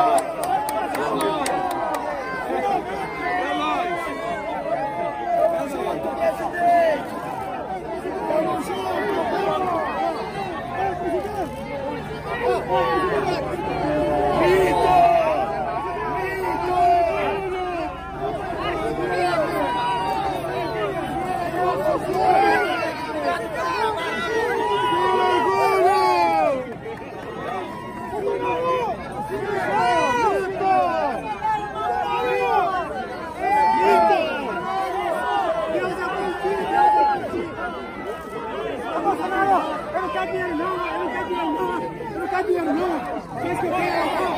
Hallelujah. cambian, no. Es que